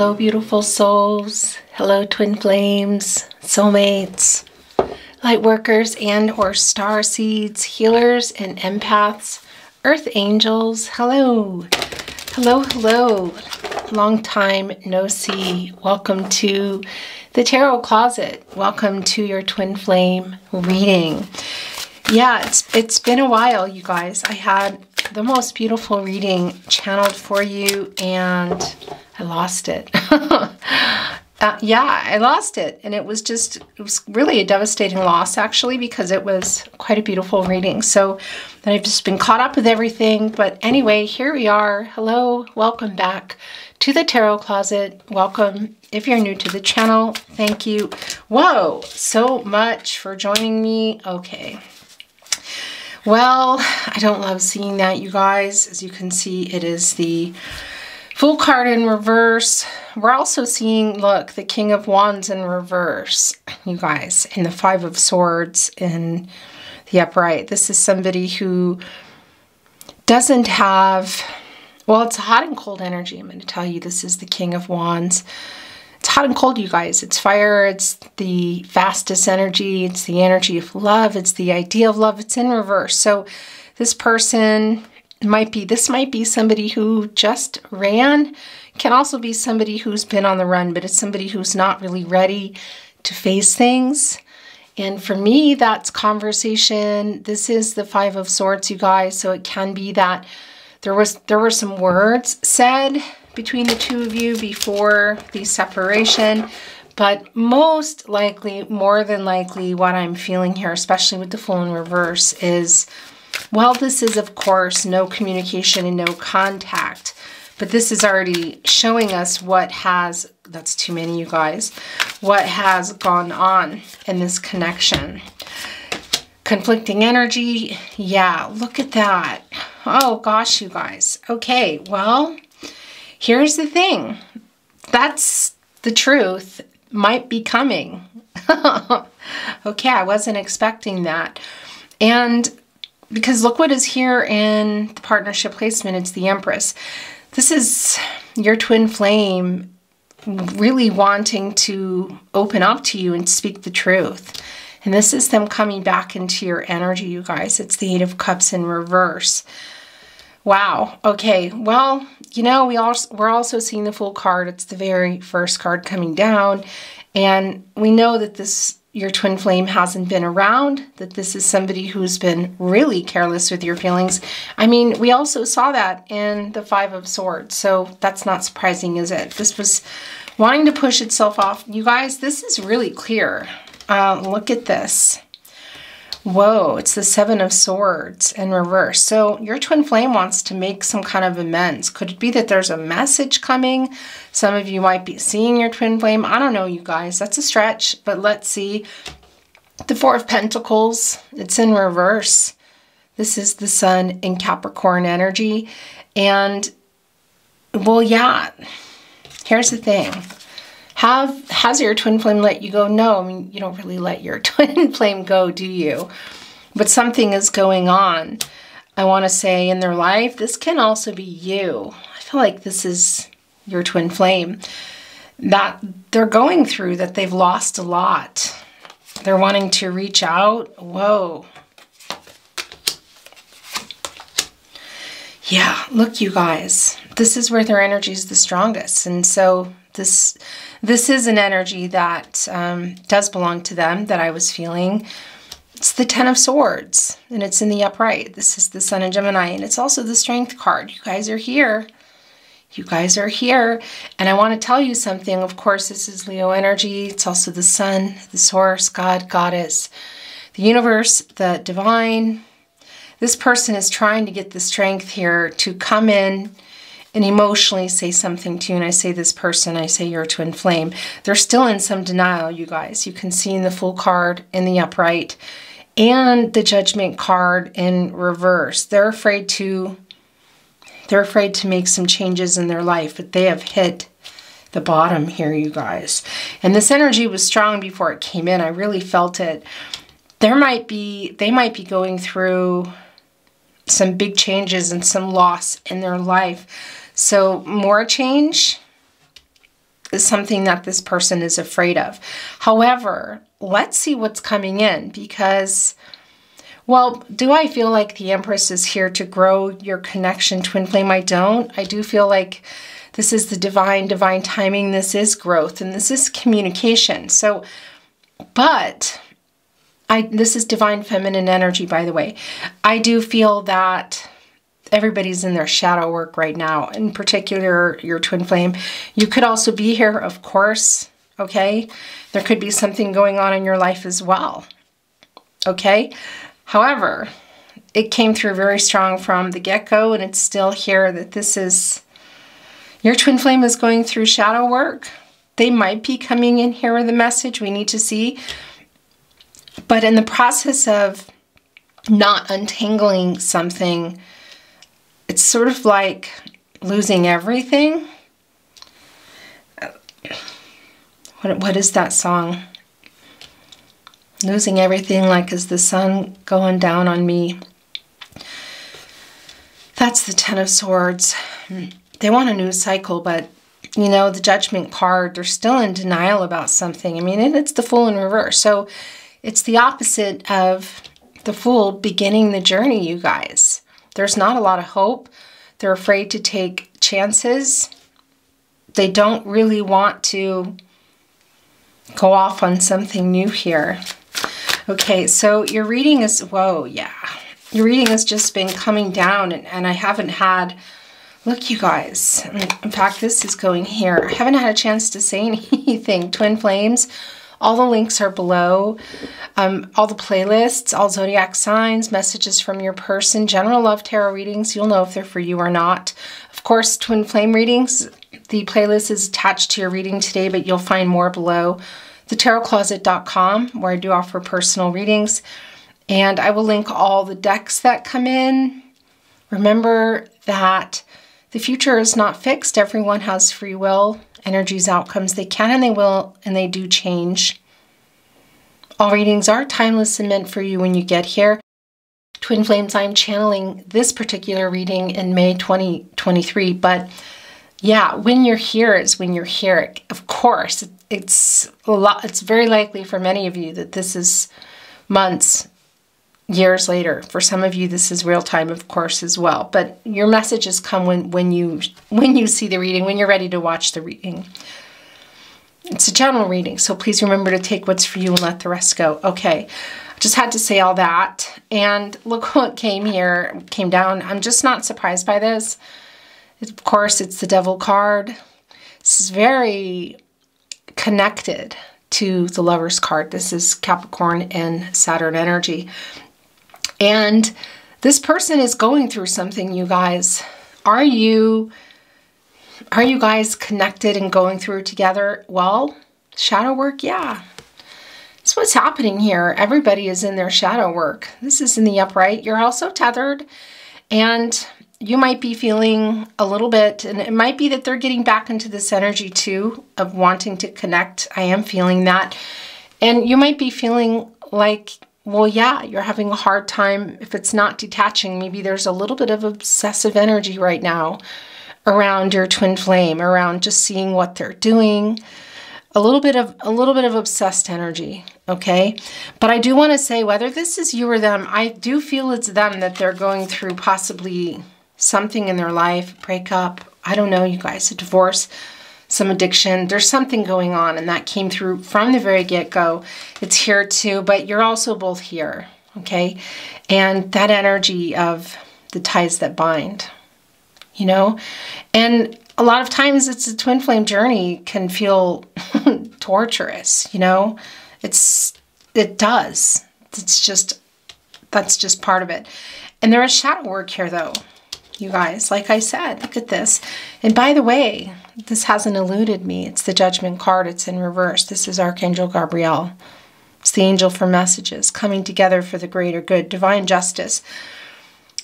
Hello, beautiful souls. Hello, twin flames, soulmates, light workers and or star seeds, healers and empaths, earth angels. Hello. Hello, hello. Long time no see. Welcome to the Tarot Closet. Welcome to your twin flame reading. Yeah, it's it's been a while, you guys. I had the most beautiful reading channeled for you and I lost it. uh, yeah, I lost it. And it was just, it was really a devastating loss actually because it was quite a beautiful reading. So I've just been caught up with everything. But anyway, here we are. Hello, welcome back to the Tarot Closet. Welcome if you're new to the channel. Thank you. Whoa, so much for joining me. Okay. Well, I don't love seeing that, you guys. As you can see, it is the Fool card in reverse. We're also seeing, look, the King of Wands in reverse, you guys, and the Five of Swords in the upright. This is somebody who doesn't have, well, it's hot and cold energy. I'm going to tell you this is the King of Wands. It's hot and cold, you guys. It's fire. It's the fastest energy. It's the energy of love. It's the idea of love. It's in reverse. So this person might be this might be somebody who just ran can also be somebody who's been on the run but it's somebody who's not really ready to face things and for me that's conversation this is the five of swords you guys so it can be that there was there were some words said between the two of you before the separation but most likely more than likely what i'm feeling here especially with the Fool in reverse is well, this is, of course, no communication and no contact, but this is already showing us what has, that's too many, you guys, what has gone on in this connection. Conflicting energy, yeah, look at that. Oh gosh, you guys. Okay, well, here's the thing. That's the truth might be coming. okay, I wasn't expecting that. And because look what is here in the partnership placement. It's the Empress. This is your twin flame really wanting to open up to you and speak the truth. And this is them coming back into your energy, you guys. It's the Eight of Cups in reverse. Wow. Okay. Well, you know, we also we're also seeing the Fool card. It's the very first card coming down. And we know that this your twin flame hasn't been around, that this is somebody who's been really careless with your feelings. I mean, we also saw that in the Five of Swords, so that's not surprising, is it? This was wanting to push itself off. You guys, this is really clear. Uh, look at this. Whoa, it's the Seven of Swords in reverse. So your twin flame wants to make some kind of amends. Could it be that there's a message coming? Some of you might be seeing your twin flame. I don't know, you guys. That's a stretch, but let's see. The Four of Pentacles, it's in reverse. This is the Sun in Capricorn energy. And, well, yeah, here's the thing. Have has your twin flame let you go? No, I mean you don't really let your twin flame go, do you? But something is going on. I want to say in their life, this can also be you. I feel like this is your twin flame that they're going through that they've lost a lot. They're wanting to reach out. Whoa. Yeah, look, you guys. This is where their energy is the strongest. And so this this is an energy that um, does belong to them that I was feeling. It's the Ten of Swords, and it's in the upright. This is the Sun in Gemini, and it's also the Strength card. You guys are here. You guys are here. And I want to tell you something. Of course, this is Leo energy. It's also the Sun, the Source, God, Goddess, the universe, the divine. This person is trying to get the strength here to come in and emotionally say something to you, and I say this person, I say your twin flame, they're still in some denial, you guys. You can see in the Fool card in the upright and the judgment card in reverse. They're afraid to they're afraid to make some changes in their life, but they have hit the bottom here, you guys. And this energy was strong before it came in. I really felt it. There might be, they might be going through some big changes and some loss in their life so more change, is something that this person is afraid of. However, let's see what's coming in because, well, do I feel like the Empress is here to grow your connection, twin flame? I don't. I do feel like this is the divine, divine timing. This is growth and this is communication. So, but I, this is divine feminine energy, by the way. I do feel that everybody's in their shadow work right now, in particular your twin flame. You could also be here, of course, okay? There could be something going on in your life as well, okay? However, it came through very strong from the get-go and it's still here that this is, your twin flame is going through shadow work. They might be coming in here with a message we need to see. But in the process of not untangling something, it's sort of like losing everything. What, what is that song? Losing everything like is the sun going down on me. That's the Ten of Swords. They want a new cycle, but you know, the Judgment card, they're still in denial about something. I mean, it's the Fool in reverse. So it's the opposite of the Fool beginning the journey, you guys. There's not a lot of hope. They're afraid to take chances. They don't really want to go off on something new here. Okay, so your reading is, whoa, yeah. Your reading has just been coming down and, and I haven't had, look you guys. In fact, this is going here. I haven't had a chance to say anything. Twin Flames, all the links are below. Um, all the playlists, all zodiac signs, messages from your person, general love tarot readings. You'll know if they're for you or not. Of course, twin flame readings. The playlist is attached to your reading today, but you'll find more below. TheTarotCloset.com, where I do offer personal readings. And I will link all the decks that come in. Remember that the future is not fixed. Everyone has free will energies, outcomes. They can and they will, and they do change. All readings are timeless and meant for you when you get here. Twin Flames, I'm channeling this particular reading in May 2023, but yeah, when you're here is when you're here. Of course, it's a lot, it's very likely for many of you that this is months, years later. For some of you, this is real time, of course, as well. But your messages come when, when you when you see the reading, when you're ready to watch the reading. It's a general reading, so please remember to take what's for you and let the rest go. Okay, just had to say all that. And look what came here, came down. I'm just not surprised by this. Of course, it's the devil card. This is very connected to the lover's card. This is Capricorn and Saturn energy. And this person is going through something, you guys. Are you are you guys connected and going through together? Well, shadow work, yeah. That's what's happening here. Everybody is in their shadow work. This is in the upright. You're also tethered and you might be feeling a little bit, and it might be that they're getting back into this energy too of wanting to connect. I am feeling that. And you might be feeling like well, yeah, you're having a hard time if it's not detaching. Maybe there's a little bit of obsessive energy right now around your twin flame, around just seeing what they're doing. A little bit of a little bit of obsessed energy, okay? But I do want to say whether this is you or them, I do feel it's them that they're going through possibly something in their life, breakup, I don't know, you guys, a divorce some addiction. There's something going on, and that came through from the very get go. It's here too, but you're also both here, okay? And that energy of the ties that bind, you know? And a lot of times it's a twin flame journey can feel torturous, you know? It's, it does. It's just, that's just part of it. And there is shadow work here though, you guys. Like I said, look at this. And by the way, this hasn't eluded me. It's the judgment card. It's in reverse. This is Archangel Gabriel. It's the angel for messages coming together for the greater good, divine justice.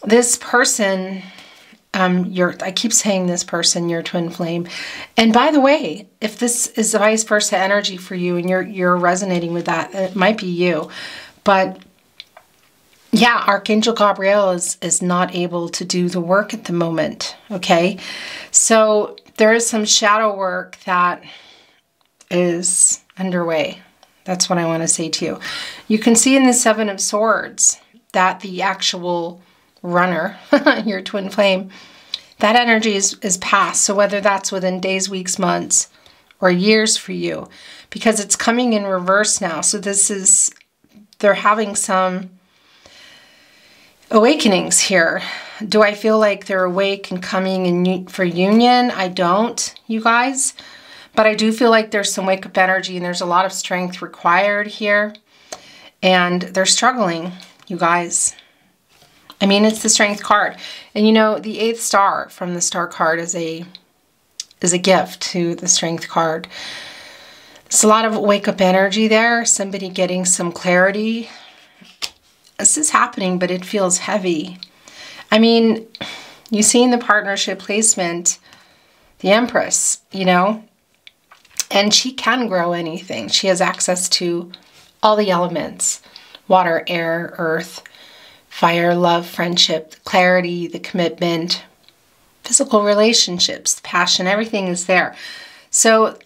This person, um, your I keep saying this person, your twin flame. And by the way, if this is the vice versa energy for you and you're you're resonating with that, it might be you. But yeah, Archangel Gabriel is, is not able to do the work at the moment, okay? So there is some shadow work that is underway. That's what I want to say to you. You can see in the Seven of Swords that the actual runner, your twin flame, that energy is, is past. So whether that's within days, weeks, months, or years for you, because it's coming in reverse now. So this is, they're having some awakenings here. Do I feel like they're awake and coming in for union? I don't, you guys. But I do feel like there's some wake up energy and there's a lot of strength required here. And they're struggling, you guys. I mean, it's the strength card. And you know, the eighth star from the star card is a is a gift to the strength card. There's a lot of wake up energy there, somebody getting some clarity. This is happening, but it feels heavy. I mean, you see in the partnership placement, the Empress, you know, and she can grow anything. She has access to all the elements water, air, earth, fire, love, friendship, the clarity, the commitment, physical relationships, the passion, everything is there. So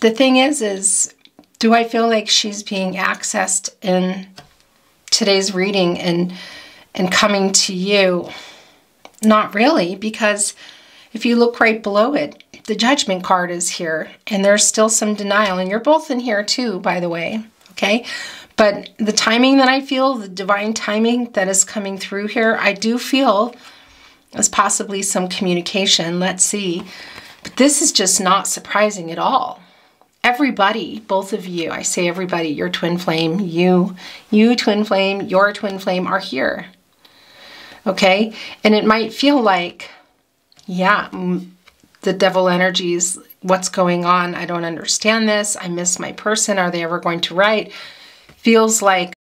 the thing is, is do I feel like she's being accessed in today's reading and and coming to you? Not really, because if you look right below it, the judgment card is here and there's still some denial. And you're both in here too, by the way. Okay. But the timing that I feel, the divine timing that is coming through here, I do feel as possibly some communication. Let's see. But this is just not surprising at all. Everybody, both of you, I say everybody, your twin flame, you, you twin flame, your twin flame are here. Okay? And it might feel like, yeah, the devil energies, what's going on? I don't understand this. I miss my person. Are they ever going to write? Feels like,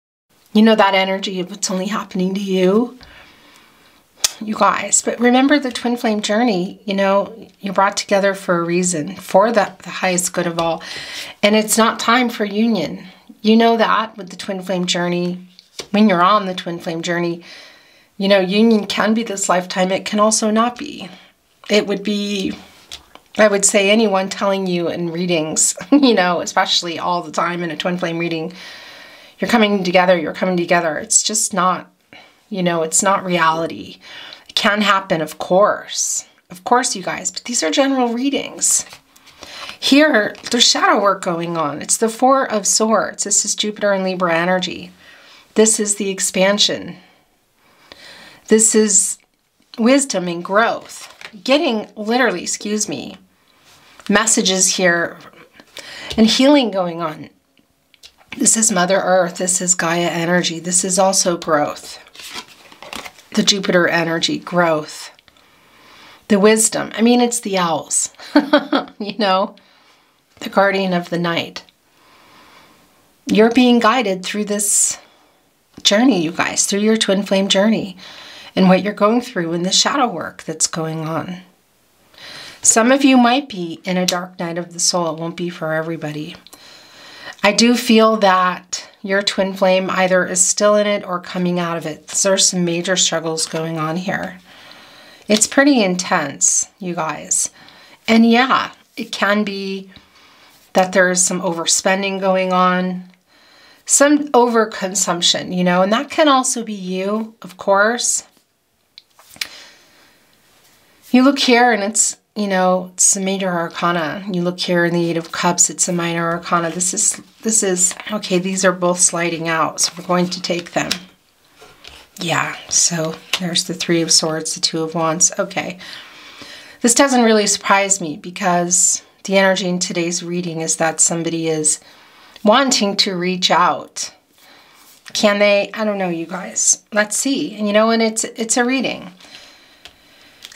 you know, that energy of what's only happening to you. You guys, but remember the twin flame journey, you know, you're brought together for a reason, for the, the highest good of all. And it's not time for union. You know that with the twin flame journey, when you're on the twin flame journey, you know, union can be this lifetime, it can also not be it would be, I would say, anyone telling you in readings, you know, especially all the time in a twin flame reading, you're coming together, you're coming together. It's just not, you know, it's not reality. Can happen, of course. Of course, you guys, but these are general readings. Here, there's shadow work going on. It's the Four of Swords. This is Jupiter and Libra energy. This is the expansion. This is wisdom and growth getting literally, excuse me, messages here and healing going on. This is Mother Earth. This is Gaia energy. This is also growth. The Jupiter energy, growth. The wisdom. I mean, it's the owls, you know, the guardian of the night. You're being guided through this journey, you guys, through your twin flame journey and what you're going through and the shadow work that's going on. Some of you might be in a dark night of the soul. It won't be for everybody. I do feel that your twin flame either is still in it or coming out of it. There's some major struggles going on here. It's pretty intense, you guys. And yeah, it can be that there's some overspending going on, some overconsumption, you know, and that can also be you, of course. You look here and it's, you know, it's a major arcana. You look here in the Eight of Cups, it's a minor arcana. This is, this is, okay, these are both sliding out, so we're going to take them. Yeah, so there's the Three of Swords, the Two of Wands. Okay. This doesn't really surprise me because the energy in today's reading is that somebody is wanting to reach out. Can they? I don't know, you guys. Let's see. And you know, and it's it's a reading.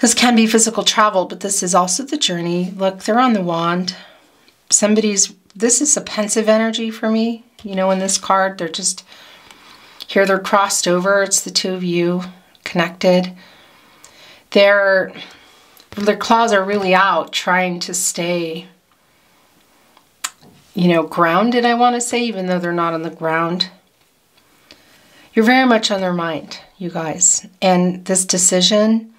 This can be physical travel, but this is also the journey. Look, they're on the wand. Somebody's, this is a pensive energy for me. You know, in this card, they're just, here they're crossed over. It's the two of you connected. Their, their claws are really out trying to stay, you know, grounded, I want to say, even though they're not on the ground. You're very much on their mind, you guys. And this decision,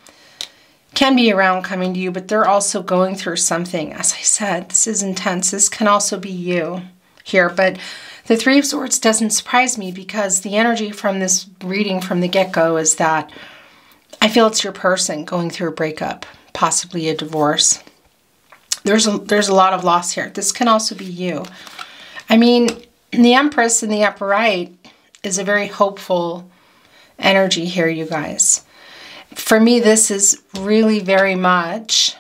can be around coming to you, but they're also going through something. As I said, this is intense. This can also be you here, but the Three of Swords doesn't surprise me because the energy from this reading from the get go is that I feel it's your person going through a breakup, possibly a divorce. There's a, there's a lot of loss here. This can also be you. I mean, the Empress in the upper right is a very hopeful energy here, you guys. For me, this is really very much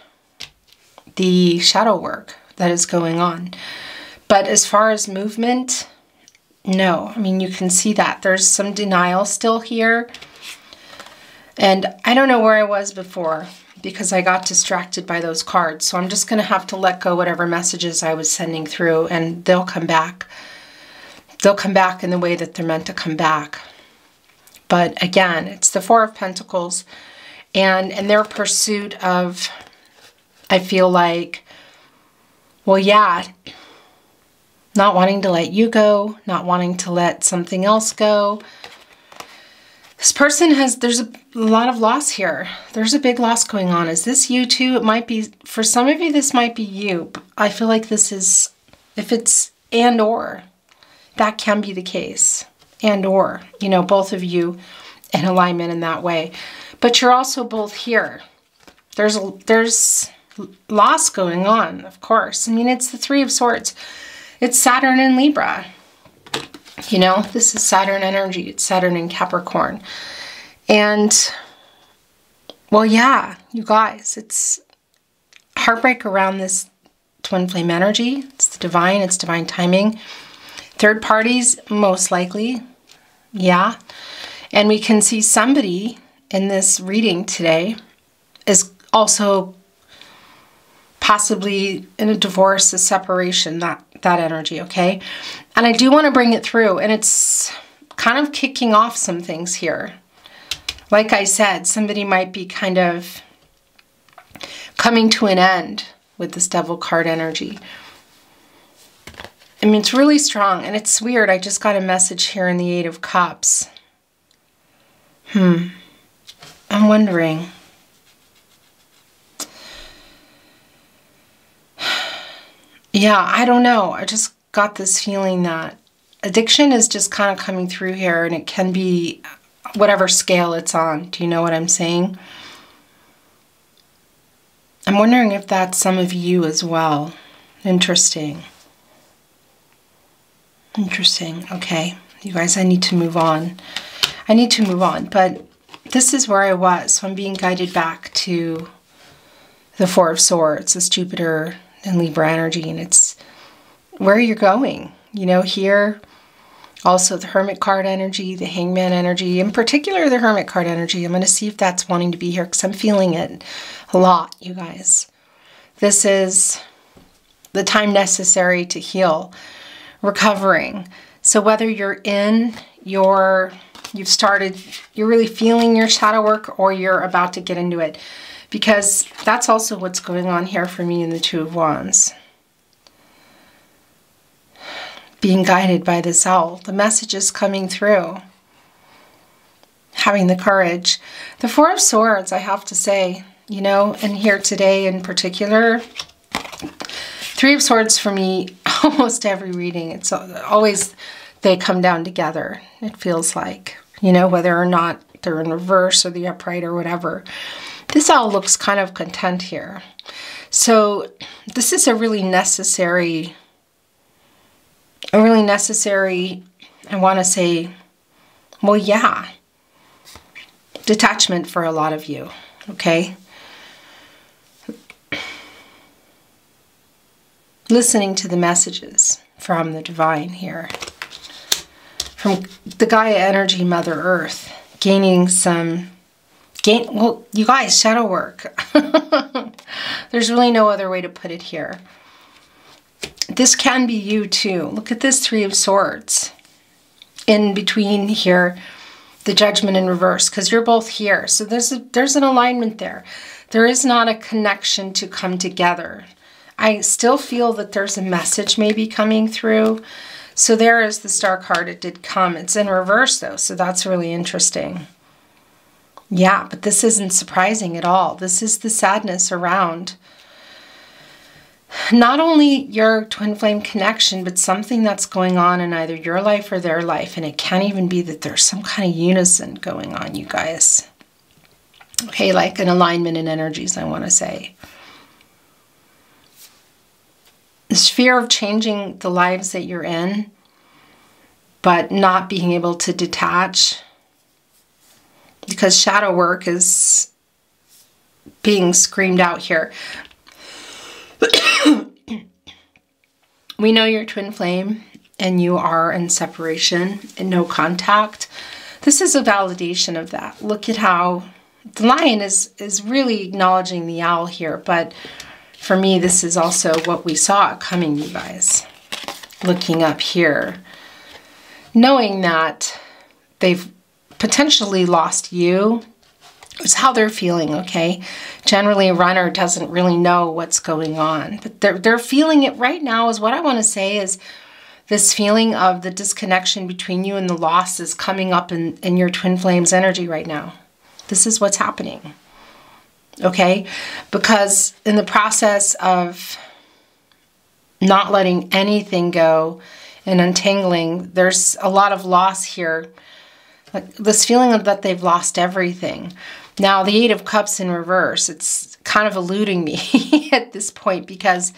the shadow work that is going on. But as far as movement, no. I mean, you can see that. There's some denial still here. And I don't know where I was before because I got distracted by those cards. So I'm just going to have to let go whatever messages I was sending through and they'll come back. They'll come back in the way that they're meant to come back. But again, it's the Four of Pentacles and in their pursuit of, I feel like, well, yeah, not wanting to let you go, not wanting to let something else go. This person has, there's a lot of loss here. There's a big loss going on. Is this you too? It might be, for some of you, this might be you. I feel like this is, if it's and or, that can be the case. And or, you know, both of you in alignment in that way. But you're also both here. There's a, there's loss going on, of course. I mean, it's the Three of Swords. It's Saturn in Libra. You know, this is Saturn energy. It's Saturn in Capricorn. And, well, yeah, you guys, it's heartbreak around this twin flame energy. It's the divine, it's divine timing. Third parties, most likely, yeah. And we can see somebody in this reading today is also possibly in a divorce, a separation, that that energy, okay? And I do want to bring it through, and it's kind of kicking off some things here. Like I said, somebody might be kind of coming to an end with this devil card energy. I mean, it's really strong, and it's weird. I just got a message here in the Eight of Cups. Hmm. I'm wondering. Yeah, I don't know. I just got this feeling that addiction is just kind of coming through here and it can be whatever scale it's on. Do you know what I'm saying? I'm wondering if that's some of you as well. Interesting. Interesting. Okay. You guys, I need to move on. I need to move on, but this is where I was. So I'm being guided back to the Four of Swords, this Jupiter and Libra energy, and it's where you're going. You know, here also the Hermit card energy, the Hangman energy, in particular the Hermit card energy. I'm going to see if that's wanting to be here because I'm feeling it a lot, you guys. This is the time necessary to heal, recovering. So whether you're in your, you've started, you're really feeling your shadow work or you're about to get into it, because that's also what's going on here for me in the Two of Wands. Being guided by this owl, the message is coming through. Having the courage. The Four of Swords, I have to say, you know, and here today in particular, Three of Swords for me, almost every reading, it's always, they come down together, it feels like, you know, whether or not they're in reverse or the upright or whatever. This all looks kind of content here. So this is a really necessary, a really necessary, I want to say, well, yeah, detachment for a lot of you, okay? Listening to the messages from the divine here, from the Gaia energy, Mother Earth, gaining some gain well you guys shadow work. There's really no other way to put it here. This can be you too. Look at this three of swords in between here the judgment in reverse because you're both here. So there's a there's an alignment there. There is not a connection to come together i still feel that there's a message maybe coming through so there is the star card it did come it's in reverse though so that's really interesting Yeah, but this isn't surprising at all. This is the sadness around not only your twin flame connection, but something that's going on in either your life or their life. And it can't even be that there's some kind of unison going on, you guys. Okay, like an alignment in energies, I want to say. This fear of changing the lives that you're in, but not being able to detach because shadow work is being screamed out here. we know you're twin flame and you are in separation and no contact. This is a validation of that. Look at how the lion is, is really acknowledging the owl here, but for me, this is also what we saw coming, you guys. Looking up here, knowing that they've potentially lost you is how they're feeling, okay? Generally, a runner doesn't really know what's going on, but they're, they're feeling it right now is what I want to say is this feeling of the disconnection between you and the loss is coming up in, in your twin flames energy right now. This is what's happening, okay? Because in the process of not letting anything go and untangling, there's a lot of loss here like this feeling of that they've lost everything. Now, the Eight of Cups in reverse, it's kind of eluding me at this point because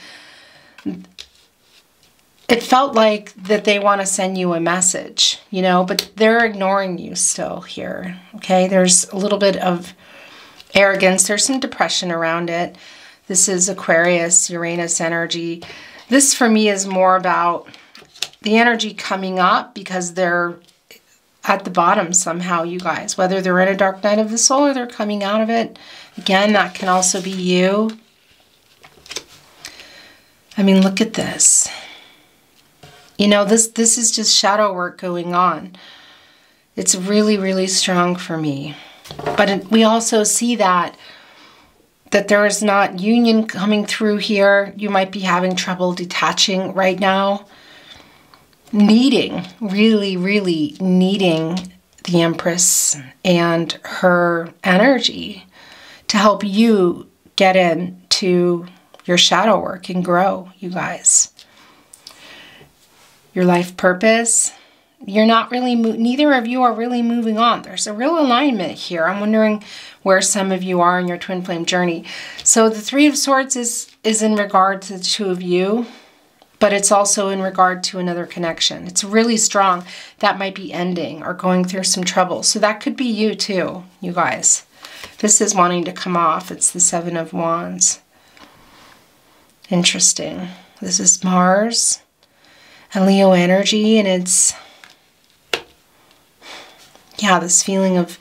it felt like that they want to send you a message, you know, but they're ignoring you still here, okay? There's a little bit of arrogance. There's some depression around it. This is Aquarius, Uranus energy. This for me is more about the energy coming up because they're at the bottom somehow, you guys. Whether they're in a dark night of the soul or they're coming out of it. Again, that can also be you. I mean, look at this. You know, this, this is just shadow work going on. It's really, really strong for me. But we also see that that there is not union coming through here. You might be having trouble detaching right now needing, really, really needing the Empress and her energy to help you get into your shadow work and grow, you guys. Your life purpose, you're not really, neither of you are really moving on. There's a real alignment here. I'm wondering where some of you are in your twin flame journey. So the Three of Swords is, is in regard to the two of you but it's also in regard to another connection. It's really strong. That might be ending or going through some trouble. So that could be you too, you guys. This is wanting to come off. It's the Seven of Wands. Interesting. This is Mars and Leo energy, and it's, yeah, this feeling of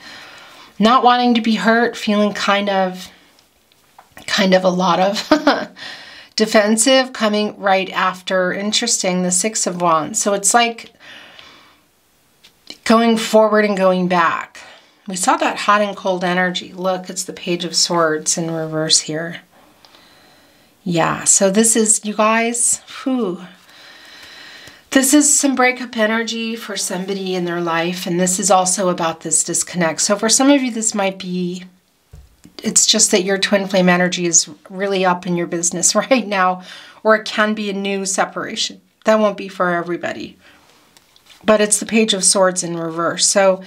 not wanting to be hurt, feeling kind of, kind of a lot of defensive coming right after. Interesting the six of wands. So it's like going forward and going back. We saw that hot and cold energy. Look it's the page of swords in reverse here. Yeah so this is you guys whew this is some breakup energy for somebody in their life and this is also about this disconnect so for some of you this might be it's just that your twin flame energy is really up in your business right now, or it can be a new separation. That won't be for everybody. But it's the Page of Swords in reverse. So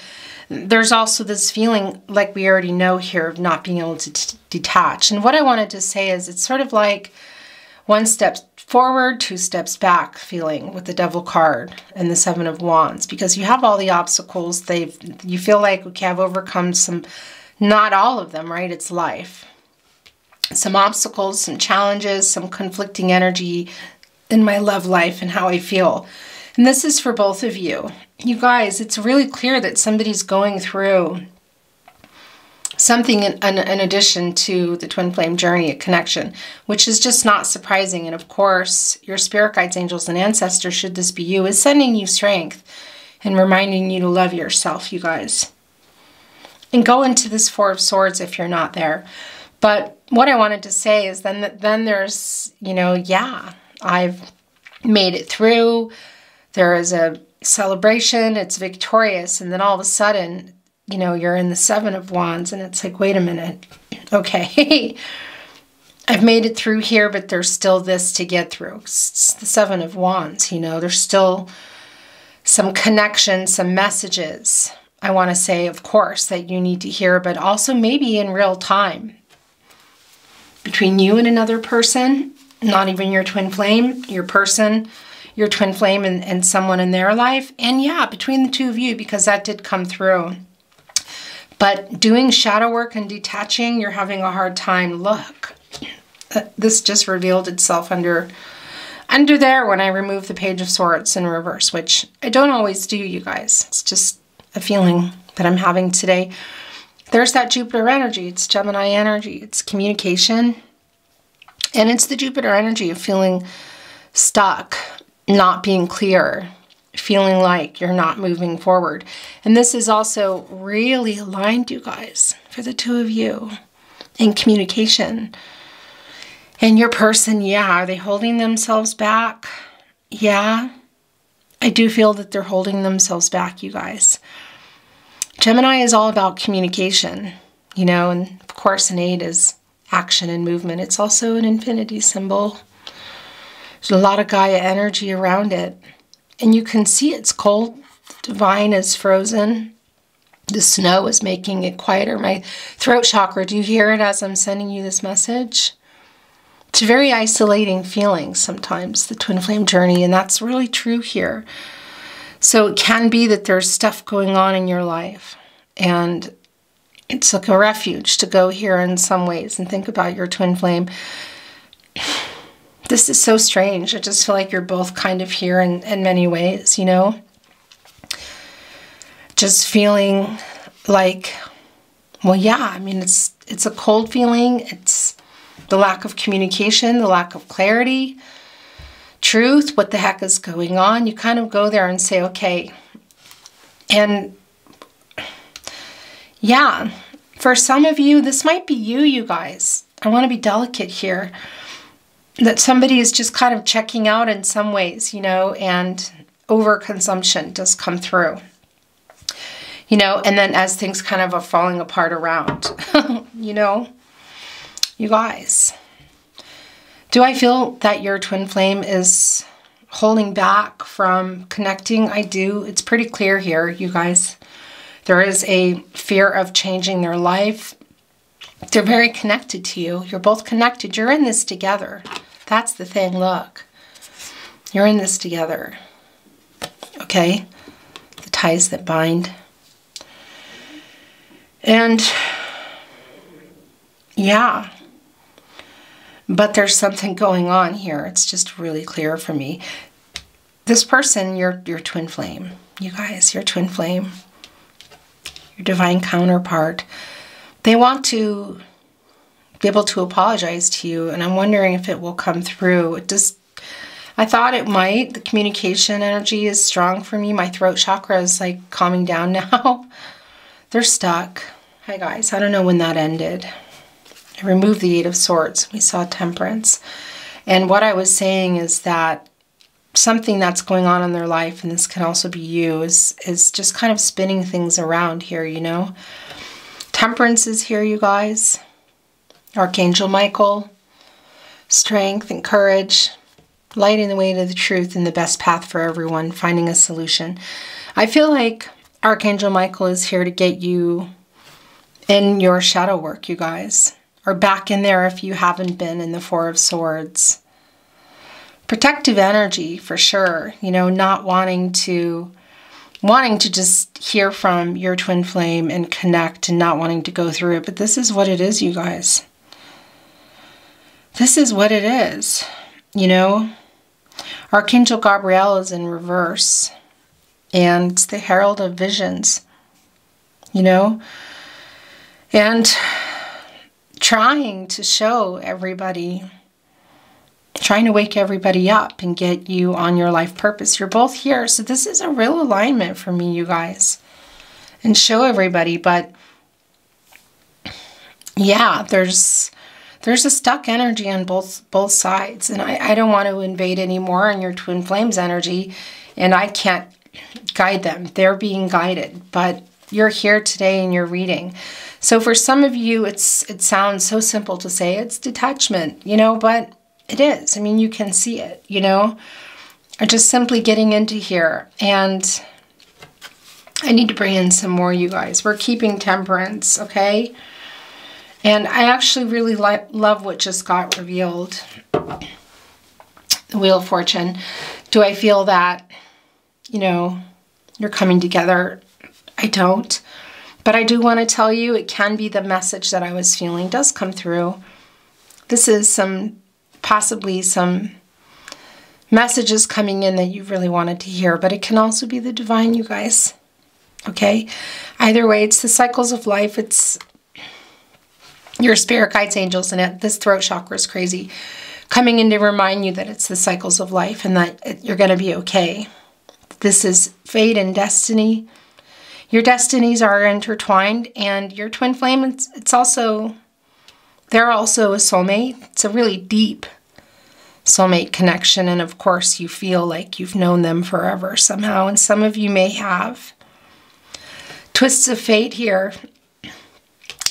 there's also this feeling, like we already know here, of not being able to detach. And what I wanted to say is it's sort of like one step forward, two steps back feeling with the Devil card and the Seven of Wands because you have all the obstacles. They've you feel like okay, I've overcome some not all of them, right? It's life. Some obstacles, some challenges, some conflicting energy in my love life and how I feel. And this is for both of you. You guys, it's really clear that somebody's going through something in, in, in, addition to the twin flame journey, a connection, which is just not surprising. And of course, your spirit guides, angels, and ancestors, should this be you, is sending you strength and reminding you to love yourself, you guys and go into this Four of Swords if you're not there. But what I wanted to say is then then there's, you know, yeah, I've made it through. There is a celebration, it's victorious, and then all of a sudden you know, you're in the Seven of Wands and it's like, wait a minute. Okay. I've made it through here, but there's still this to get through. It's the Seven of Wands, you know, there's still some connection, some messages. I want to say, of course, that you need to hear, but also maybe in real time between you and another person, not even your twin flame, your person, your twin flame, and, and someone in their life. And yeah, between the two of you, because that did come through. But doing shadow work and detaching, you're having a hard time. Look, uh, this just revealed itself under under there when I removed the Page of Swords in reverse, which I don't always do, you guys. It's just a feeling that I'm having today. There's that Jupiter energy. It's Gemini energy. It's communication. And it's the Jupiter energy of feeling stuck, not being clear, feeling like you're not moving forward. And this is also really aligned, you guys, for the two of you in communication. And your person, yeah, are they holding themselves back? Yeah. I do feel that they're holding themselves back, you guys. Gemini is all about communication, you know, and of course, an eight is action and movement. It's also an infinity symbol. There's a lot of Gaia energy around it. And you can see it's cold. Divine is frozen. The snow is making it quieter. My throat chakra, do you hear it as I'm sending you this message? It's a very isolating feeling sometimes, the twin flame journey, and that's really true here. So it can be that there's stuff going on in your life, and it's like a refuge to go here in some ways and think about your twin flame. This is so strange. I just feel like you're both kind of here in, in many ways, you know? Just feeling like, well, yeah, I mean, it's it's a cold feeling. It's the lack of communication, the lack of clarity, truth, what the heck is going on. You kind of go there and say, okay. And yeah, for some of you, this might be you, you guys. I want to be delicate here. That somebody is just kind of checking out in some ways, you know, and overconsumption does come through. You know, and then as things kind of are falling apart around, you know, you guys, do I feel that your twin flame is holding back from connecting? I do. It's pretty clear here, you guys. There is a fear of changing their life. They're very connected to you. You're both connected. You're in this together. That's the thing. Look, you're in this together. Okay? The ties that bind. And yeah, but there's something going on here. It's just really clear for me. This person, your your twin flame. You guys, your twin flame. Your divine counterpart. They want to be able to apologize to you, and I'm wondering if it will come through. It just I thought it might. The communication energy is strong for me. My throat chakra is like calming down now. They're stuck. Hi guys, I don't know when that ended. I removed the Eight of Swords. We saw Temperance. And what I was saying is that something that's going on in their life, and this can also be you, is, is just kind of spinning things around here, you know? Temperance is here, you guys. Archangel Michael. Strength and courage. Lighting the way to the truth and the best path for everyone. Finding a solution. I feel like Archangel Michael is here to get you in your shadow work, you guys or back in there if you haven't been in the Four of Swords. Protective energy for sure, you know, not wanting to wanting to just hear from your twin flame and connect and not wanting to go through it, but this is what it is, you guys. This is what it is, you know. Archangel Gabriel is in reverse, and it's the herald of visions, you know. And trying to show everybody, trying to wake everybody up and get you on your life purpose. You're both here. So this is a real alignment for me, you guys. And show everybody. But yeah, there's there's a stuck energy on both both sides. And I, I don't want to invade anymore on your twin flames energy. And I can't guide them. They're being guided. But you're here today and you're reading. So for some of you, it's it sounds so simple to say it's detachment, you know, but it is. I mean, you can see it, you know. Or just simply getting into here and I need to bring in some more, you guys. We're keeping temperance, okay? And I actually really love what just got revealed. The Wheel of Fortune. Do I feel that, you know, you're coming together? I don't. But I do want to tell you it can be the message that I was feeling does come through. This is some, possibly some messages coming in that you really wanted to hear, but it can also be the divine, you guys. Okay? Either way, it's the cycles of life. It's your spirit guides, angels, and this throat chakra is crazy. Coming in to remind you that it's the cycles of life and that you're going to be okay. This is fate and destiny. Your destinies are intertwined, and your twin flame, it's, it's also, they're also a soulmate. It's a really deep soulmate connection, and of course, you feel like you've known them forever somehow, and some of you may have. Twists of fate here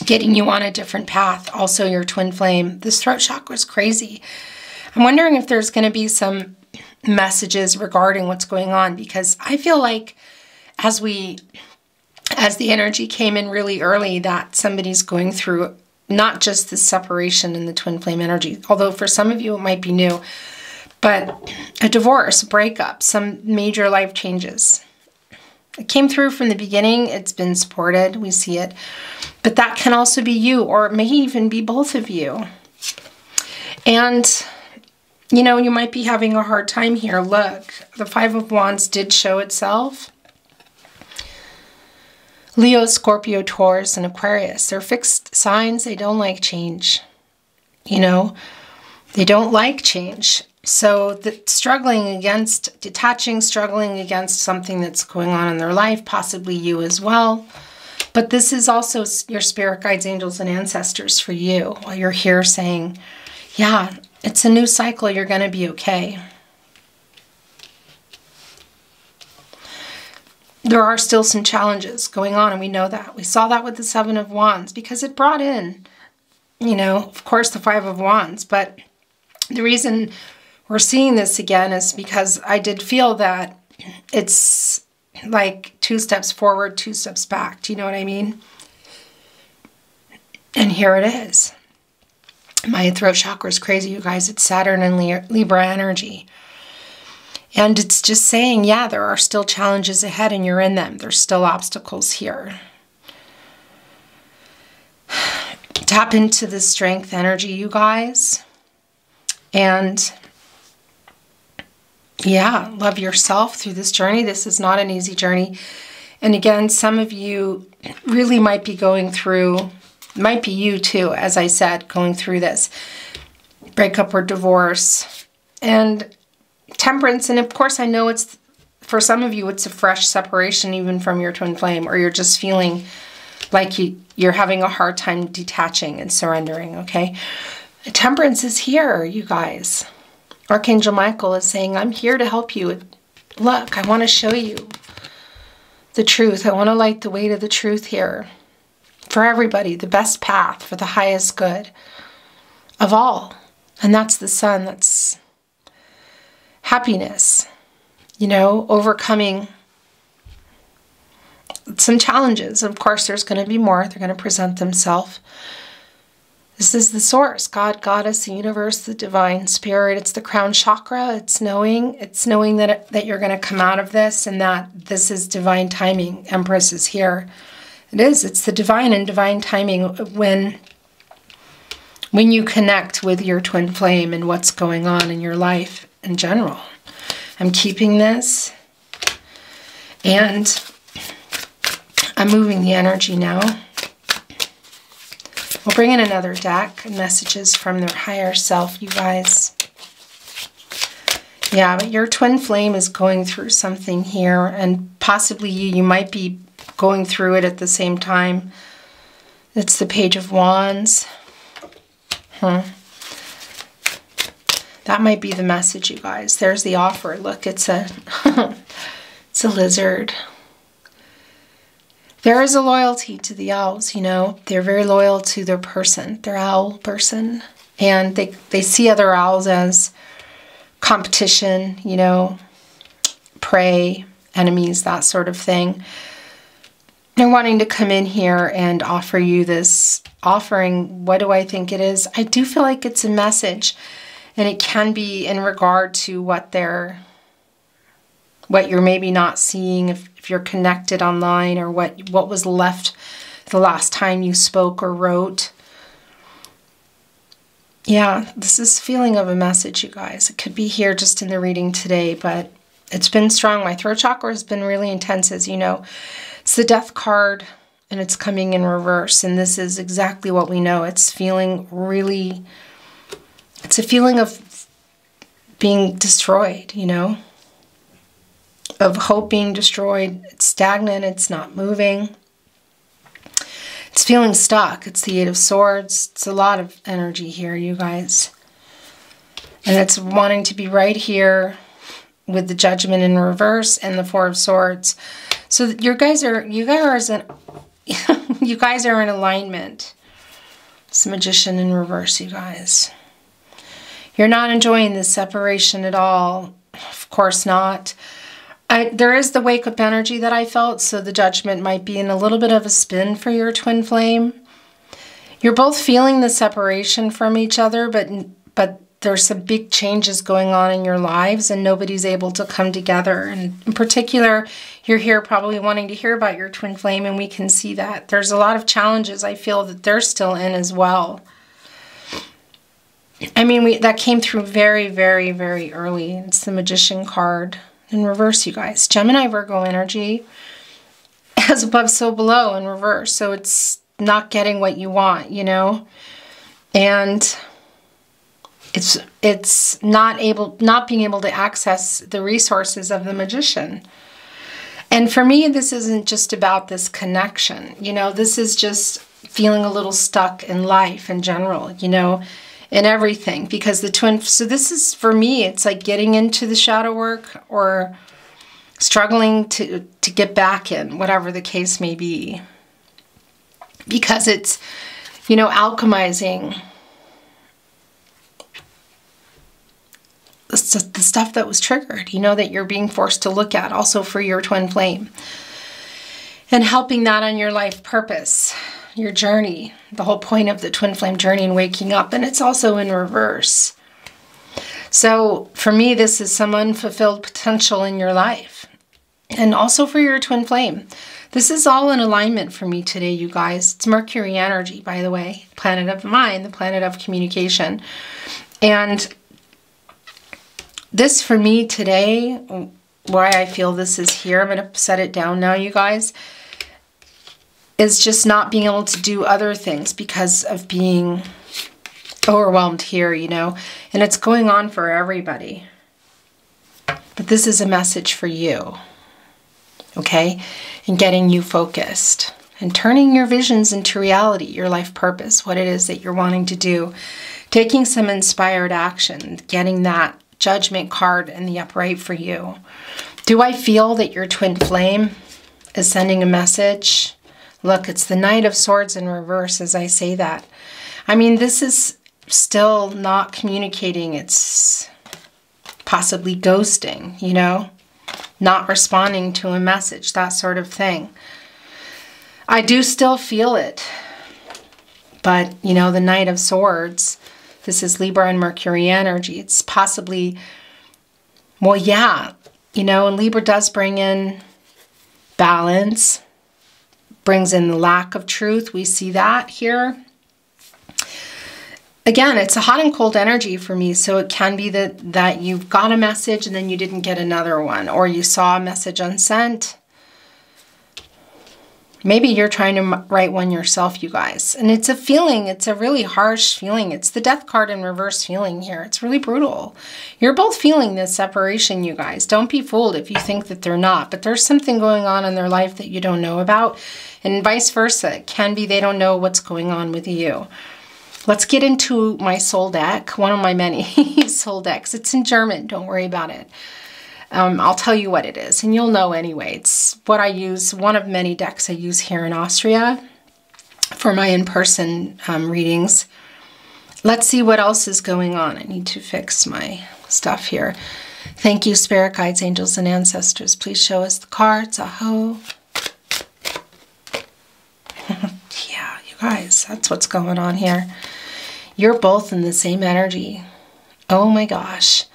getting you on a different path. Also, your twin flame. This throat chakra is crazy. I'm wondering if there's going to be some messages regarding what's going on because I feel like as we as the energy came in really early that somebody's going through not just the separation in the twin flame energy although for some of you it might be new but a divorce breakup some major life changes it came through from the beginning. It's been supported. We see it. But that can also be you, or it may even be both of you. And, you know, you might be having a hard time here. Look, the Five of Wands did show itself. Leo, Scorpio, Taurus, and Aquarius. They're fixed signs. They don't like change. You know, they don't like change. So the struggling against detaching, struggling against something that's going on in their life, possibly you as well. But this is also your spirit guides, angels, and ancestors for you while you're here saying, yeah, it's a new cycle. You're going to be okay. There are still some challenges going on, and we know that. We saw that with the Seven of Wands because it brought in, you know, of course, the Five of Wands. But the reason we're seeing this again is because I did feel that it's like two steps forward, two steps back. Do you know what I mean? And here it is. My throat chakra is crazy, you guys. It's Saturn and Libra energy. And it's just saying, yeah, there are still challenges ahead and you're in them. There's still obstacles here. Tap into the strength energy, you guys. And yeah, love yourself through this journey. This is not an easy journey. And again, some of you really might be going through, might be you too, as I said, going through this breakup or divorce and temperance. And of course, I know it's for some of you, it's a fresh separation even from your twin flame, or you're just feeling like you, you're having a hard time detaching and surrendering, okay? Temperance is here, you guys. Archangel Michael is saying, I'm here to help you. Look, I want to show you the truth. I want to light the way to the truth here for everybody, the best path for the highest good of all. And that's the sun, that's happiness, you know, overcoming some challenges. Of course, there's going to be more. They're going to present themselves. This is the source God, Goddess, the universe, the divine spirit. It's the crown chakra. It's knowing. It's knowing that, it, that you're going to come out of this and that this is divine timing. Empress is here. It is. It's the divine and divine timing when when you connect with your twin flame and what's going on in your life in general. I'm keeping this and I'm moving the energy now. We'll bring in another deck, messages from their higher self, you guys. Yeah, but your twin flame is going through something here, and possibly you, you might be going through it at the same time. It's the Page of Wands. Hmm. That might be the message, you guys. There's the offer. Look, it's a, it's a lizard. There is a loyalty to the owls, you know. They're very loyal to their person, their owl person. And they, they see other owls as competition, you know, prey, enemies, that sort of thing. They're wanting to come in here and offer you this offering. What do I think it is? I do feel like it's a message, and it can be in regard to what they're what you're maybe not seeing if, if you're connected online or what what was left the last time you spoke or wrote. Yeah, this is feeling of a message, you guys. It could be here just in the reading today, but it's been strong. My throat chakra has been really intense, as you know. It's the death card and it's coming in reverse. And this is exactly what we know. It's feeling really, it's a feeling of being destroyed, you know, of hope being destroyed. It's stagnant, it's not moving. It's feeling stuck. It's the Eight of Swords. It's a lot of energy here, you guys. And it's wanting to be right here with the Judgment in reverse and the Four of Swords. So your guys are, you guys are, you guys are in alignment. It's Magician in reverse, you guys. You're not enjoying this separation at all. Of course not. I, there is the wake up energy that I felt, so the judgment might be in a little bit of a spin for your twin flame. You're both feeling the separation from each other, but but there's some big changes going on in your lives and nobody's able to come together. And in particular, you're here probably wanting to hear about your twin flame, and we can see that. There's a lot of challenges I feel that they're still in as well. I mean, we that came through very, very, very early. It's the Magician card in reverse, you guys. Gemini Virgo energy, as above, so below in reverse. So it's not getting what you want, you know? And it's it's not able not being able to access the resources of the magician. And for me, this isn't just about this connection. You know, this is just feeling a little stuck in life in general, you know, in everything because the twin so this is for me it's like getting into the shadow work or struggling to to get back in whatever the case may be. Because it's you know alchemizing the stuff that was triggered you know that you're being forced to look at also for your twin flame and helping that on your life purpose your journey, the whole point of the twin flame journey and waking up, and it's also in reverse. So for me, this is some unfulfilled potential in your life, and also for your twin flame. This is all in alignment for me today, you guys. It's Mercury energy, by the way, planet of mind, the planet of communication. And this for me today, why I feel this is here, I'm going to set it down now, you guys is just not being able to do other things because of being overwhelmed here, you know, and it's going on for everybody. But this is a message for you, okay? And getting you focused and turning your visions into reality, your life purpose, what it is that you're wanting to do, taking some inspired action, getting that judgment card in the upright for you. Do I feel that your twin flame is sending a message? Look, it's the Knight of Swords in reverse as I say that. I mean, this is still not communicating. It's possibly ghosting, you know, not responding to a message, that sort of thing. I do still feel it. But, you know, the Knight of Swords, this is Libra and Mercury energy. It's possibly, well, yeah, you know, and Libra does bring in balance, brings in the lack of truth. We see that here. Again, it's a hot and cold energy for me, so it can be that, that you've got a message and then you didn't get another one, or you saw a message unsent, Maybe you're trying to write one yourself, you guys. And it's a feeling, it's a really harsh feeling. It's the death card in reverse feeling here. It's really brutal. You're both feeling this separation, you guys. Don't be fooled if you think that they're not, but there's something going on in their life that you don't know about. And vice versa. It can be they don't know what's going on with you. Let's get into my soul deck, one of my many soul decks. It's in German, don't worry about it. Um, I'll tell you what it is, and you'll know anyway. It's what I use, one of many decks I use here in Austria for my in-person um, readings. Let's see what else is going on. I need to fix my stuff here. Thank you, spirit guides, angels, and ancestors. Please show us the cards. Aho. yeah, you guys, that's what's going on here. You're both in the same energy. Oh my gosh.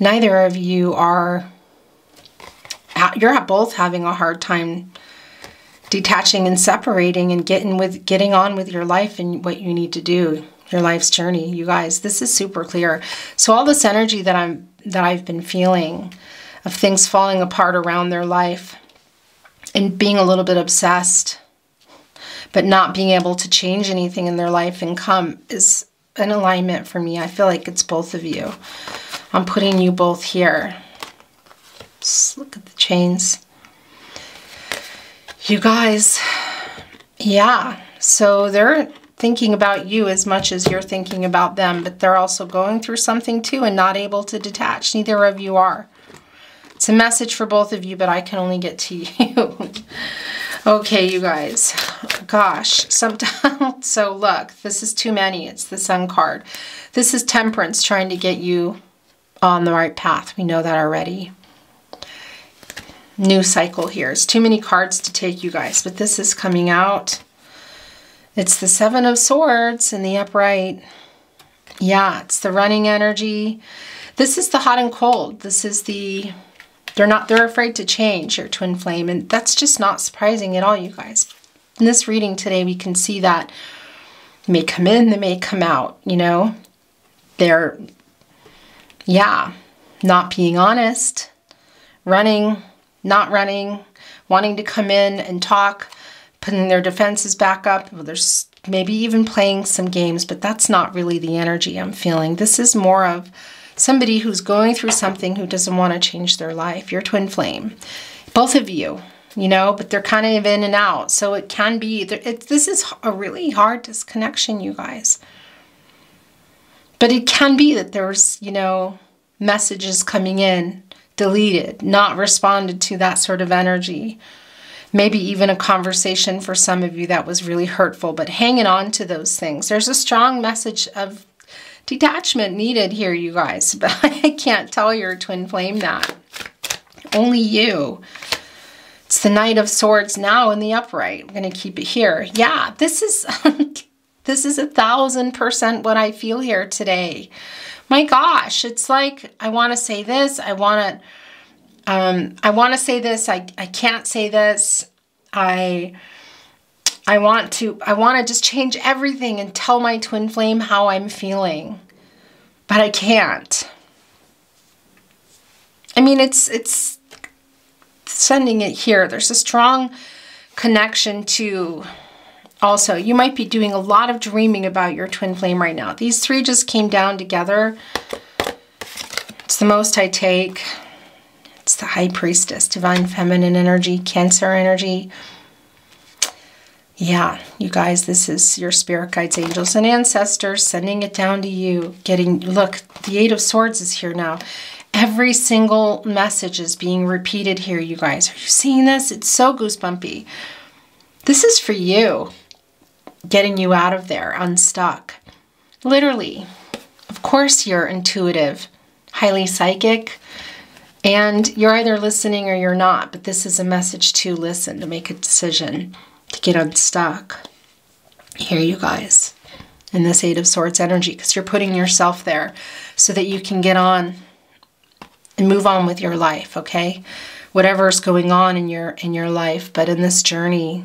Neither of you are, you're both having a hard time detaching and separating and getting with getting on with your life and what you need to do your life's journey you guys. This is super clear. So all this energy that i'm that i've been feeling of things falling apart around their life and being a little bit obsessed but not being able to change anything in their life and come is an alignment for me. I feel like it's both of you i'm putting you both here Just look at the chains you guys, yeah, so they're thinking about you as much as you're thinking about them, but they're also going through something too and not able to detach. Neither of you are. It's a message for both of you, but I can only get to you. okay, you guys. Gosh, sometimes, so look, this is too many. It's the sun card. This is temperance trying to get you on the right path. We know that already new cycle here. It's too many cards to take, you guys, but this is coming out. It's the Seven of Swords in the upright. Yeah, it's the running energy. This is the hot and cold. This is the, they're not, they're afraid to change your twin flame. And that's just not surprising at all, you guys. In this reading today, we can see that they may come in, they may come out, you know. They're, yeah, not being honest, running, not running, wanting to come in and talk, putting their defenses back up. Well, there's maybe even playing some games, but that's not really the energy I'm feeling. This is more of somebody who's going through something who doesn't want to change their life. Your twin flame. Both of you, you know, but they're kind of in and out. So it can be, it, this is a really hard disconnection, you guys. But it can be that there's, you know, messages coming in deleted, not responded to that sort of energy. Maybe even a conversation for some of you that was really hurtful, but hanging on to those things. There's a strong message of detachment needed here, you guys, but I can't tell your twin flame that. Only you. It's the Knight of Swords now in the upright. I'm going to keep it here. Yeah, this is this is a thousand percent what I feel here today my gosh, it's like I want to say this, I want to um, I want to say this, I, I can't say this. I I want to I want to just change everything and tell my twin flame how I'm feeling. But I can't. I mean, it's it's sending it here. There's a strong connection to also, you might be doing a lot of dreaming about your twin flame right now. These three just came down together. It's the most I take. It's the High Priestess, Divine Feminine Energy, Cancer Energy. Yeah, you guys, this is your spirit guides, angels, and ancestors sending it down to you. Getting, look, the Eight of Swords is here now. Every single message is being repeated here, you guys. Are you seeing this? It's so goosebumpy. This is for you getting you out of there, unstuck. Literally. Of course, you're intuitive, highly psychic, and you're either listening or you're not, but this is a message to listen, to make a decision, to get unstuck. Here, you guys, in this Eight of Swords energy, because you're putting yourself there so that you can get on and move on with your life, okay? Whatever's going on in your in your life, but in this journey,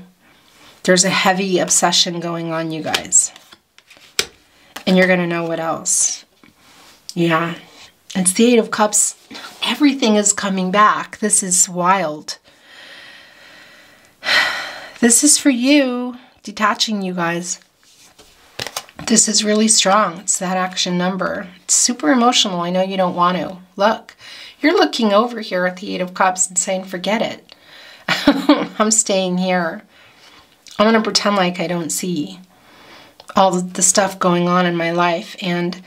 there's a heavy obsession going on, you guys. And you're going to know what else. Yeah. It's the Eight of Cups. Everything is coming back. This is wild. This is for you, detaching you guys. This is really strong. It's that action number. It's super emotional. I know you don't want to. Look, you're looking over here at the Eight of Cups and saying, forget it. I'm staying here. I'm going to pretend like I don't see all the stuff going on in my life. And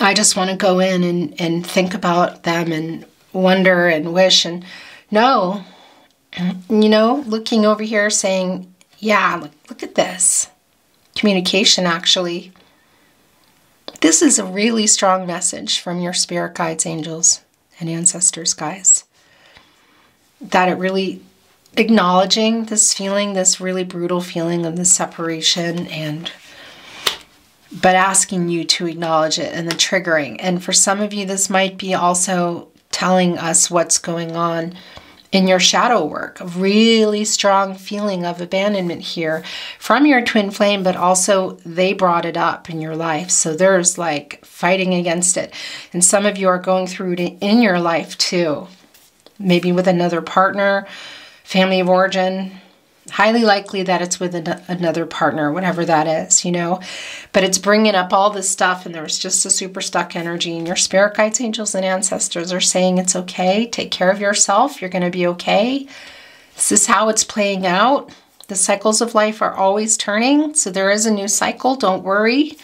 I just want to go in and, and think about them and wonder and wish and no. You know, looking over here saying, yeah, look, look at this. Communication, actually. This is a really strong message from your spirit guides, angels, and ancestors, guys. That it really acknowledging this feeling, this really brutal feeling of the separation and but asking you to acknowledge it and the triggering. And for some of you, this might be also telling us what's going on in your shadow work. A really strong feeling of abandonment here from your twin flame, but also they brought it up in your life. So there's like fighting against it. And some of you are going through it in your life too. Maybe with another partner, family of origin, highly likely that it's with an another partner, whatever that is, you know. But it's bringing up all this stuff, and there's just a super stuck energy. And your spirit guides, angels, and ancestors are saying it's okay. Take care of yourself. You're going to be okay. This is how it's playing out. The cycles of life are always turning, so there is a new cycle. Don't worry.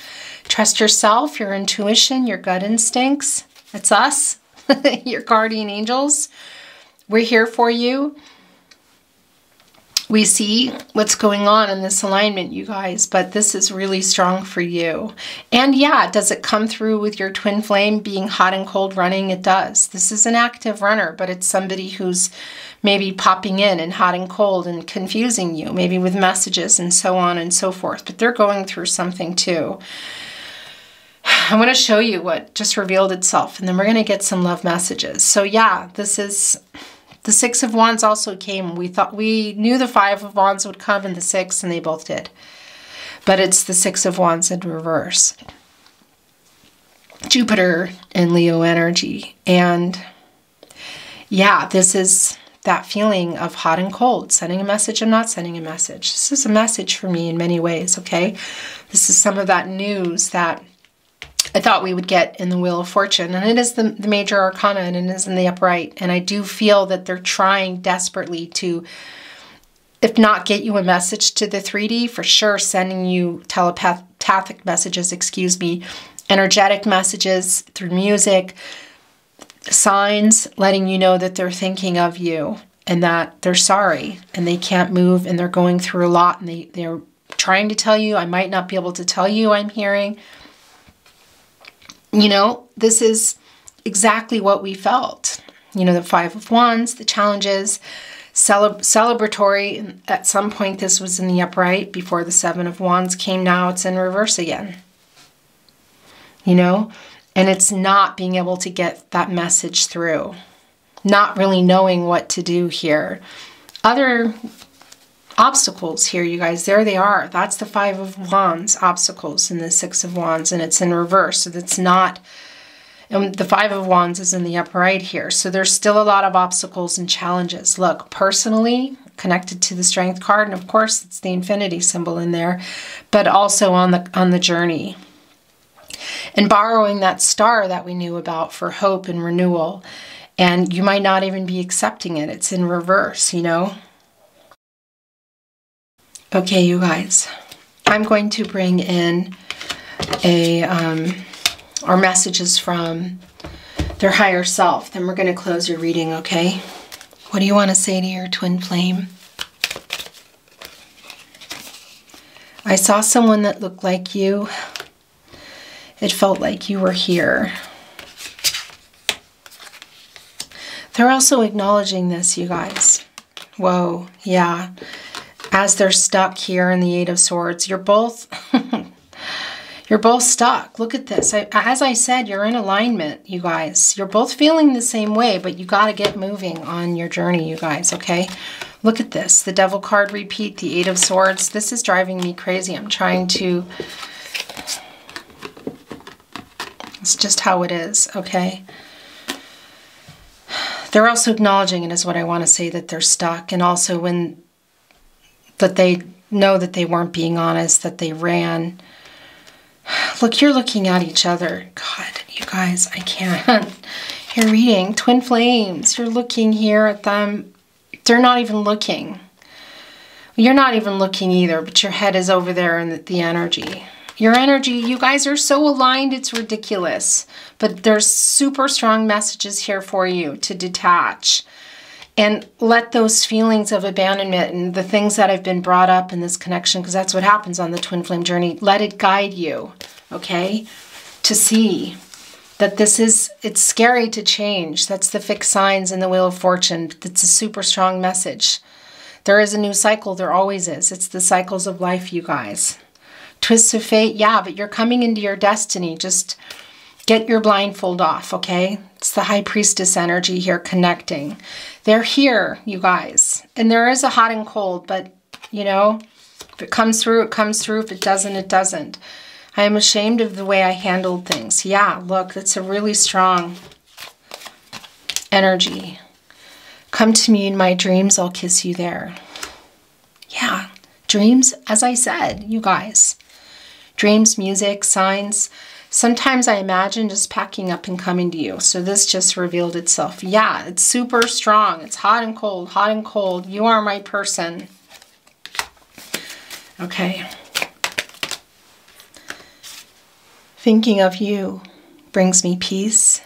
Trust yourself, your intuition, your gut instincts. It's us, your guardian angels. We're here for you we see what's going on in this alignment, you guys, but this is really strong for you. And yeah, does it come through with your twin flame being hot and cold running? It does. This is an active runner, but it's somebody who's maybe popping in and hot and cold and confusing you, maybe with messages and so on and so forth. But they're going through something too. I want to show you what just revealed itself, and then we're going to get some love messages. So, yeah, this is the Six of Wands also came. We thought we knew the Five of Wands would come and the Six, and they both did. But it's the Six of Wands in reverse. Jupiter and Leo energy. And yeah, this is that feeling of hot and cold, sending a message and not sending a message. This is a message for me in many ways, okay? This is some of that news that I thought we would get in the Wheel of Fortune. And it is the, the major arcana and it is in the upright. And I do feel that they're trying desperately to, if not get you a message to the 3D, for sure sending you telepathic messages, excuse me, energetic messages through music, signs letting you know that they're thinking of you and that they're sorry and they can't move and they're going through a lot and they, they're trying to tell you, I might not be able to tell you I'm hearing you know, this is exactly what we felt. You know, the Five of Wands, the challenges, cele celebratory. At some point, this was in the upright before the Seven of Wands came. Now it's in reverse again. You know, and it's not being able to get that message through, not really knowing what to do here. Other obstacles here, you guys. There they are. That's the Five of Wands obstacles and the Six of Wands, and it's in reverse. So that's not, and the Five of Wands is in the upright here. So there's still a lot of obstacles and challenges. Look, personally, connected to the Strength card, and of course, it's the Infinity symbol in there, but also on the on the journey. And borrowing that star that we knew about for hope and renewal. And you might not even be accepting it. It's in reverse, you know? Okay, you guys, I'm going to bring in a um, our messages from their higher self. Then we're going to close your reading, okay? What do you want to say to your twin flame? I saw someone that looked like you. It felt like you were here. They're also acknowledging this, you guys. Whoa, yeah as they're stuck here in the Eight of Swords. You're both, you're both stuck. Look at this. I, as I said, you're in alignment, you guys. You're both feeling the same way, but you got to get moving on your journey, you guys, okay? Look at this. The Devil card repeat, the Eight of Swords. This is driving me crazy. I'm trying to... It's just how it is, okay? They're also acknowledging it is what I want to say, that they're stuck. And also when that they know that they weren't being honest, that they ran. Look, you're looking at each other. God, you guys, I can't. You're reading Twin Flames. You're looking here at them. They're not even looking. You're not even looking either, but your head is over there in the, the energy. Your energy, you guys are so aligned, it's ridiculous. But there's super strong messages here for you to detach and let those feelings of abandonment and the things that have been brought up in this connection, because that's what happens on the twin flame journey, let it guide you, okay? To see that this is, it's scary to change. That's the fixed signs in the Wheel of Fortune. It's a super strong message. There is a new cycle, there always is. It's the cycles of life, you guys. Twists of fate, yeah, but you're coming into your destiny. Just get your blindfold off, okay? It's the high priestess energy here connecting. They're here, you guys. And there is a hot and cold, but you know, if it comes through, it comes through. If it doesn't, it doesn't. I am ashamed of the way I handled things. Yeah, look, that's a really strong energy. Come to me in my dreams, I'll kiss you there. Yeah, dreams, as I said, you guys dreams, music, signs. Sometimes I imagine just packing up and coming to you. So this just revealed itself. Yeah, it's super strong. It's hot and cold, hot and cold. You are my person. Okay. Thinking of you brings me peace.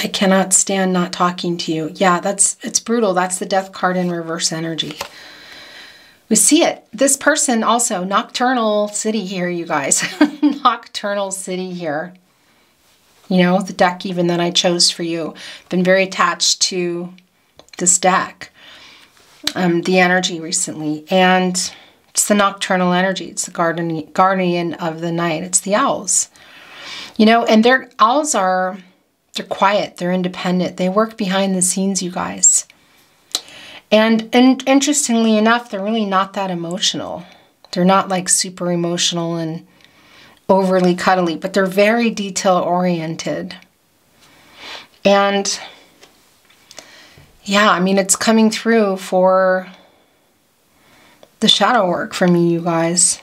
I cannot stand not talking to you. Yeah, that's it's brutal. That's the death card in reverse energy we see it. This person also, nocturnal city here, you guys. nocturnal city here. You know, the deck even that I chose for you. Been very attached to this deck. Um, the energy recently. And it's the nocturnal energy. It's the guardian, guardian of the night. It's the owls. You know, and their owls are, they're quiet. They're independent. They work behind the scenes, you guys. And, and interestingly enough, they're really not that emotional. They're not like super emotional and overly cuddly, but they're very detail oriented. And yeah, I mean, it's coming through for the shadow work for me, you guys.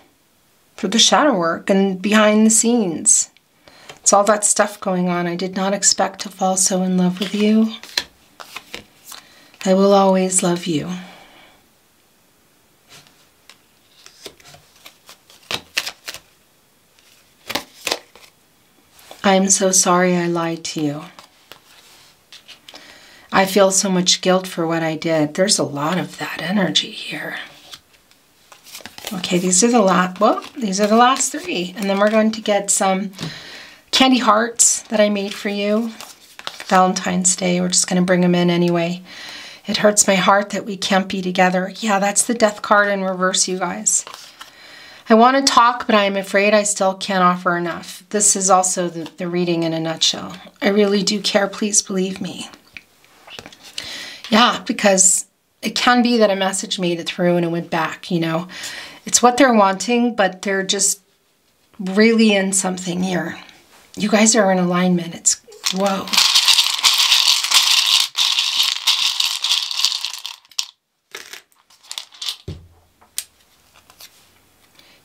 For the shadow work and behind the scenes. It's all that stuff going on. I did not expect to fall so in love with you. I will always love you. I am so sorry I lied to you. I feel so much guilt for what I did. There's a lot of that energy here. Okay, these are the last, well, these are the last three. And then we're going to get some candy hearts that I made for you. Valentine's Day, we're just going to bring them in anyway. It hurts my heart that we can't be together. Yeah, that's the death card in reverse, you guys. I want to talk, but I'm afraid I still can't offer enough. This is also the, the reading in a nutshell. I really do care. Please believe me. Yeah, because it can be that a message made it through and it went back, you know. It's what they're wanting, but they're just really in something here. You guys are in alignment. It's, whoa.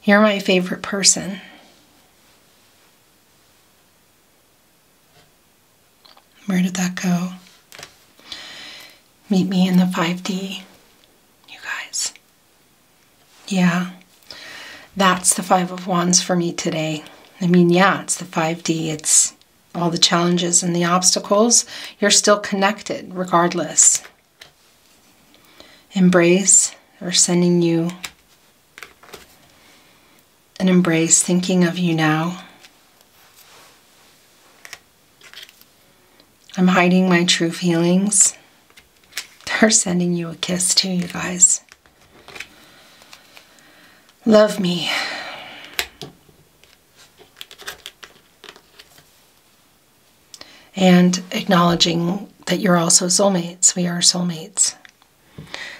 You're my favorite person. Where did that go? Meet me in the 5D, you guys. Yeah, that's the Five of Wands for me today. I mean, yeah, it's the 5D. It's all the challenges and the obstacles. You're still connected regardless. Embrace or sending you and embrace thinking of you now. I'm hiding my true feelings. They're sending you a kiss too, you guys. Love me. And acknowledging that you're also soulmates. We are soulmates.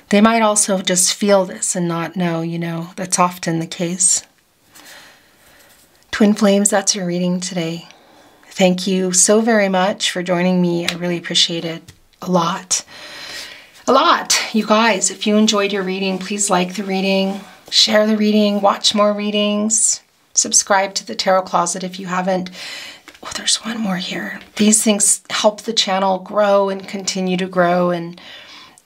They might also just feel this and not know, you know, that's often the case. Twin Flames, that's your reading today. Thank you so very much for joining me. I really appreciate it a lot. A lot. You guys, if you enjoyed your reading, please like the reading, share the reading, watch more readings, subscribe to the Tarot Closet if you haven't. Oh, there's one more here. These things help the channel grow and continue to grow and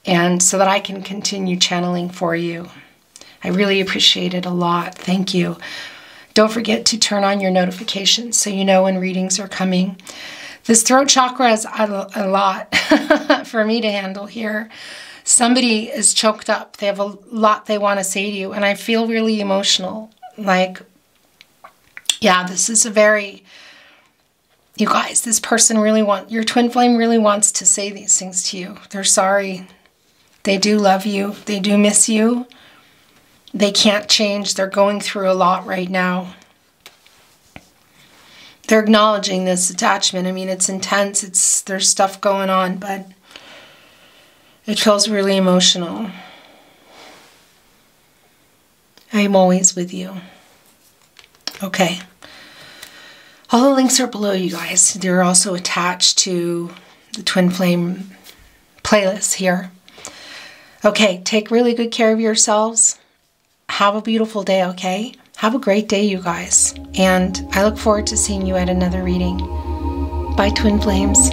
and so that I can continue channeling for you. I really appreciate it a lot. Thank you. Don't forget to turn on your notifications so you know when readings are coming. This throat chakra is a, lot for me to handle here. Somebody is choked up. They have a lot they want to say to you, and I feel really emotional. Like, yeah, this is a very you guys, this person really want your twin flame really wants to say these things to you. They're sorry. They do love you. They do miss you. They can't change. They're going through a lot right now. They're acknowledging this attachment. I mean, it's intense. It's there's stuff going on, but it feels really emotional. I'm always with you. Okay. All the links are below, you guys. They're also attached to the Twin Flame playlist here. Okay, take really good care of yourselves. Have a beautiful day, okay? Have a great day, you guys. And I look forward to seeing you at another reading. Bye, Twin Flames.